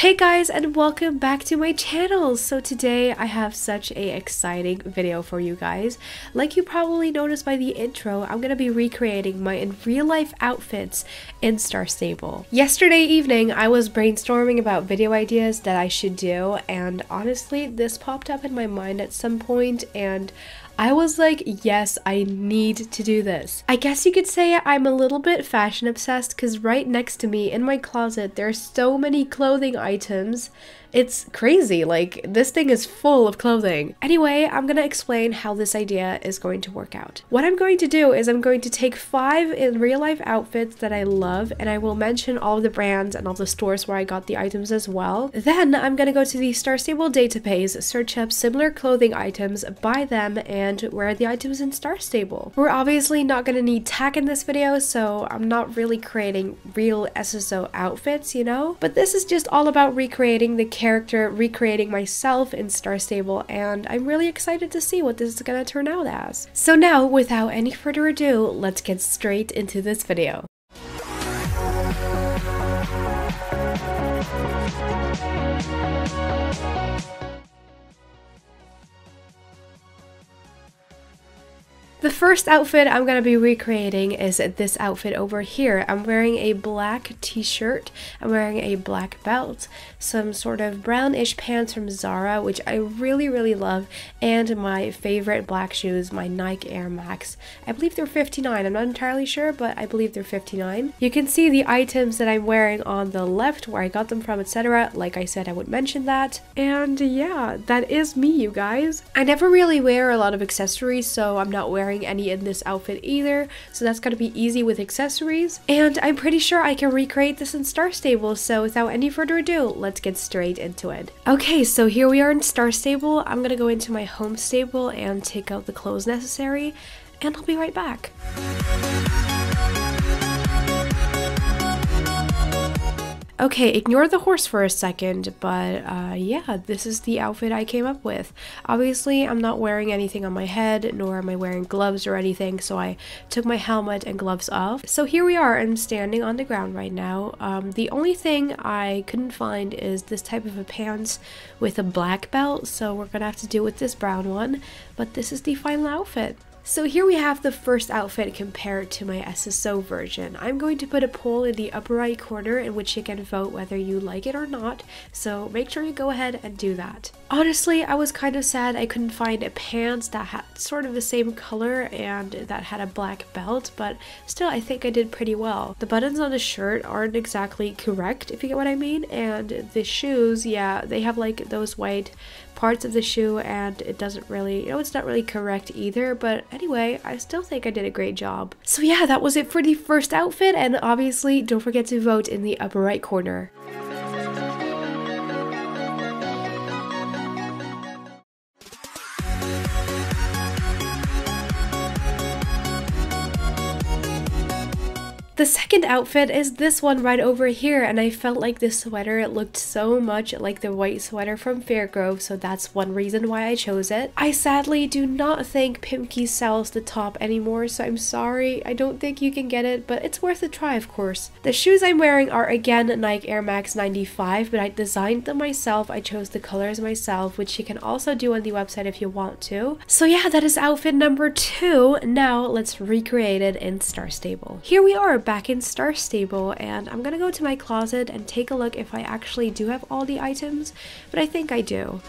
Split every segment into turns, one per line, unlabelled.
Hey guys and welcome back to my channel! So today I have such a exciting video for you guys. Like you probably noticed by the intro, I'm gonna be recreating my in real life outfits in Star Stable. Yesterday evening I was brainstorming about video ideas that I should do and honestly this popped up in my mind at some point and I was like, yes, I need to do this. I guess you could say I'm a little bit fashion obsessed because right next to me in my closet, there are so many clothing items it's crazy, like this thing is full of clothing. Anyway, I'm gonna explain how this idea is going to work out. What I'm going to do is I'm going to take five in real life outfits that I love and I will mention all the brands and all the stores where I got the items as well. Then I'm gonna go to the Star Stable database, search up similar clothing items, buy them, and wear the items in Star Stable. We're obviously not gonna need tack in this video, so I'm not really creating real SSO outfits, you know? But this is just all about recreating the character recreating myself in Star Stable, and I'm really excited to see what this is going to turn out as. So now, without any further ado, let's get straight into this video. The first outfit I'm going to be recreating is this outfit over here. I'm wearing a black t-shirt, I'm wearing a black belt, some sort of brownish pants from Zara, which I really, really love, and my favorite black shoes, my Nike Air Max. I believe they're 59, I'm not entirely sure, but I believe they're 59. You can see the items that I'm wearing on the left, where I got them from, etc. Like I said, I would mention that. And yeah, that is me, you guys. I never really wear a lot of accessories, so I'm not wearing wearing any in this outfit either, so that's gonna be easy with accessories. And I'm pretty sure I can recreate this in Star Stable, so without any further ado, let's get straight into it. Okay, so here we are in Star Stable. I'm gonna go into my home stable and take out the clothes necessary, and I'll be right back. Okay, ignore the horse for a second, but uh, yeah, this is the outfit I came up with. Obviously, I'm not wearing anything on my head, nor am I wearing gloves or anything, so I took my helmet and gloves off. So here we are, I'm standing on the ground right now. Um, the only thing I couldn't find is this type of a pants with a black belt, so we're gonna have to do with this brown one, but this is the final outfit. So here we have the first outfit compared to my SSO version. I'm going to put a poll in the upper right corner in which you can vote whether you like it or not, so make sure you go ahead and do that. Honestly, I was kind of sad I couldn't find a pants that had sort of the same color and that had a black belt, but still I think I did pretty well. The buttons on the shirt aren't exactly correct, if you get what I mean, and the shoes, yeah, they have like those white parts of the shoe and it doesn't really, you know, it's not really correct either, but anyway, I still think I did a great job. So yeah, that was it for the first outfit and obviously don't forget to vote in the upper right corner. The second outfit is this one right over here and I felt like this sweater looked so much like the white sweater from Firgrove so that's one reason why I chose it. I sadly do not think Pimkie sells the top anymore so I'm sorry I don't think you can get it but it's worth a try of course. The shoes I'm wearing are again Nike Air Max 95 but I designed them myself. I chose the colors myself which you can also do on the website if you want to. So yeah that is outfit number two. Now let's recreate it in Star Stable. Here we are back in Star Stable and I'm gonna go to my closet and take a look if I actually do have all the items, but I think I do.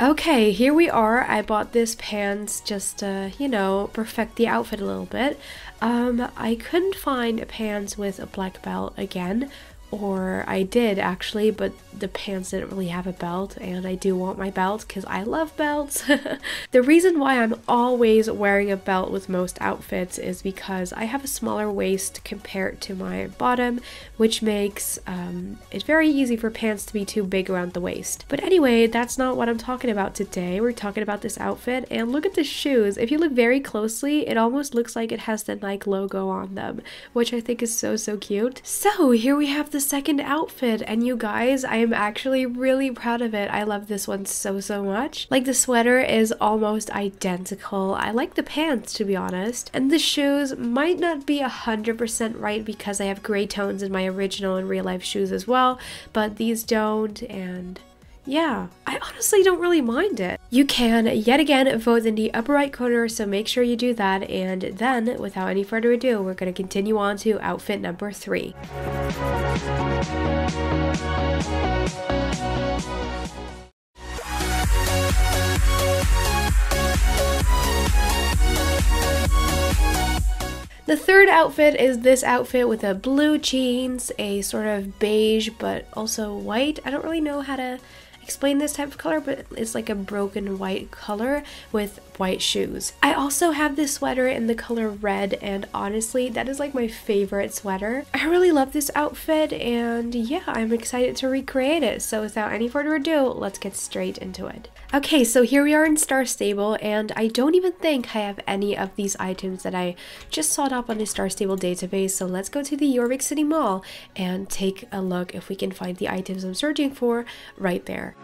Okay, here we are. I bought this pants just to, you know, perfect the outfit a little bit. Um, I couldn't find pants with a black belt again, or I did actually, but the pants didn't really have a belt, and I do want my belt because I love belts. the reason why I'm always wearing a belt with most outfits is because I have a smaller waist compared to my bottom, which makes um, it very easy for pants to be too big around the waist. But anyway, that's not what I'm talking about today. We're talking about this outfit, and look at the shoes. If you look very closely, it almost looks like it has the Nike logo on them, which I think is so, so cute. So here we have the the second outfit and you guys, I am actually really proud of it. I love this one so, so much. Like the sweater is almost identical. I like the pants to be honest. And the shoes might not be a 100% right because I have gray tones in my original and real life shoes as well, but these don't and yeah, I honestly don't really mind it. You can yet again vote in the upper right corner, so make sure you do that. And then, without any further ado, we're going to continue on to outfit number three. The third outfit is this outfit with a blue jeans, a sort of beige but also white. I don't really know how to explain this type of color, but it's like a broken white color with white shoes. I also have this sweater in the color red and honestly that is like my favorite sweater. I really love this outfit and yeah I'm excited to recreate it so without any further ado let's get straight into it. Okay so here we are in Star Stable and I don't even think I have any of these items that I just sought up on the Star Stable database so let's go to the Jorvik City Mall and take a look if we can find the items I'm searching for right there.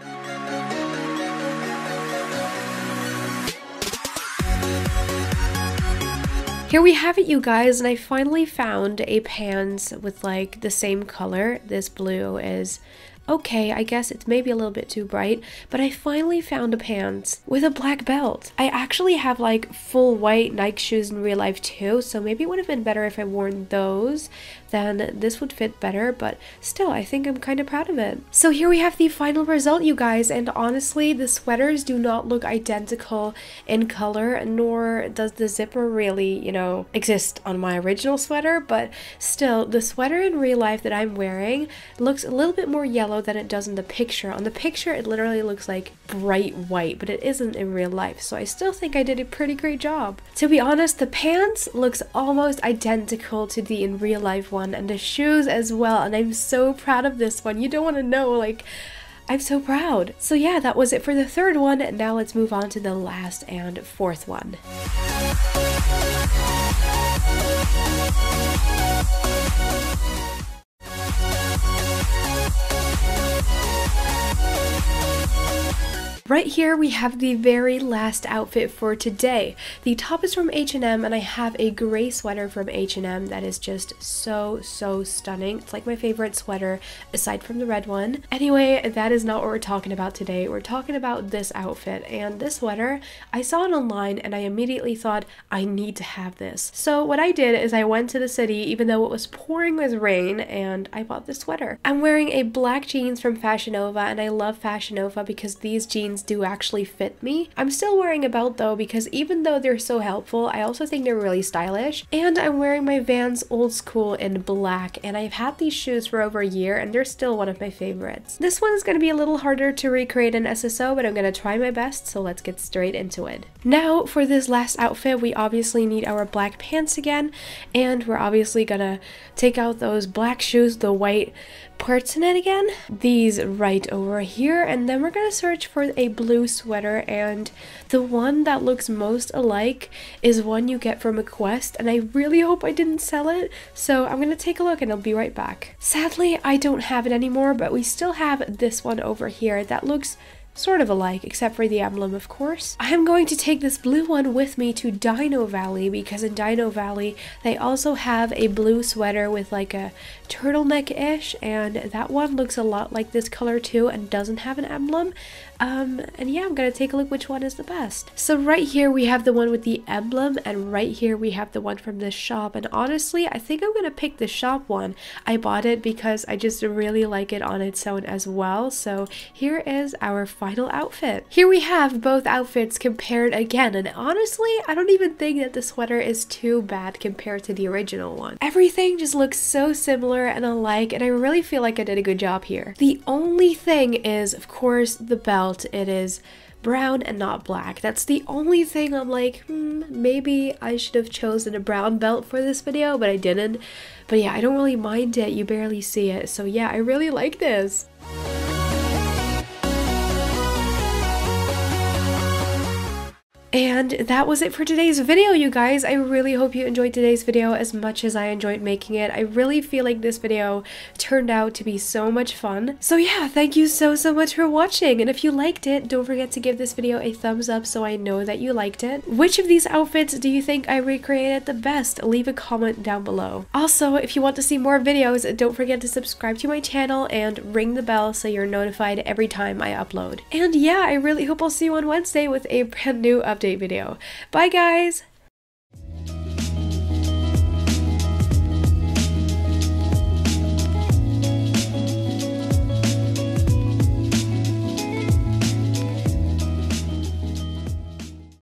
Here we have it you guys and I finally found a pants with like the same color. This blue is okay, I guess it's maybe a little bit too bright, but I finally found a pants with a black belt. I actually have like full white Nike shoes in real life too, so maybe it would have been better if I worn those then this would fit better, but still, I think I'm kind of proud of it. So here we have the final result, you guys, and honestly, the sweaters do not look identical in color, nor does the zipper really, you know, exist on my original sweater, but still, the sweater in real life that I'm wearing looks a little bit more yellow than it does in the picture. On the picture, it literally looks like bright white, but it isn't in real life, so I still think I did a pretty great job. To be honest, the pants looks almost identical to the in real life one one and the shoes as well and I'm so proud of this one. You don't want to know like I'm so proud. So yeah, that was it for the third one. Now let's move on to the last and fourth one. Right here we have the very last outfit for today. The top is from H&M and I have a gray sweater from H&M that is just so, so stunning. It's like my favorite sweater aside from the red one. Anyway, that is not what we're talking about today. We're talking about this outfit and this sweater, I saw it online and I immediately thought I need to have this. So what I did is I went to the city even though it was pouring with rain and I bought this sweater. I'm wearing a black jeans from Fashion Nova and I love Fashion Nova because these jeans do actually fit me. I'm still wearing a belt though because even though they're so helpful, I also think they're really stylish. And I'm wearing my Vans Old Skool in black and I've had these shoes for over a year and they're still one of my favorites. This one is going to be a little harder to recreate in SSO but I'm going to try my best so let's get straight into it. Now for this last outfit we obviously need our black pants again and we're obviously gonna take out those black shoes, the white parts in it again. These right over here and then we're gonna search for a blue sweater and the one that looks most alike is one you get from a quest and I really hope I didn't sell it so I'm gonna take a look and I'll be right back. Sadly I don't have it anymore but we still have this one over here that looks sort of alike, except for the emblem, of course. I am going to take this blue one with me to Dino Valley because in Dino Valley they also have a blue sweater with like a turtleneck-ish and that one looks a lot like this color too and doesn't have an emblem. Um, and yeah, I'm gonna take a look which one is the best. So right here we have the one with the emblem and right here we have the one from the shop and honestly I think I'm gonna pick the shop one. I bought it because I just really like it on its own as well. So here is our final outfit. Here we have both outfits compared again and honestly I don't even think that the sweater is too bad compared to the original one. Everything just looks so similar and alike and I really feel like I did a good job here. The only thing is of course the belt. It is brown and not black. That's the only thing I'm like, hmm, maybe I should have chosen a brown belt for this video, but I didn't. But yeah, I don't really mind it. You barely see it. So yeah, I really like this. And that was it for today's video, you guys. I really hope you enjoyed today's video as much as I enjoyed making it. I really feel like this video turned out to be so much fun. So yeah, thank you so, so much for watching. And if you liked it, don't forget to give this video a thumbs up so I know that you liked it. Which of these outfits do you think I recreated the best? Leave a comment down below. Also, if you want to see more videos, don't forget to subscribe to my channel and ring the bell so you're notified every time I upload. And yeah, I really hope I'll see you on Wednesday with a brand new update video. Bye guys!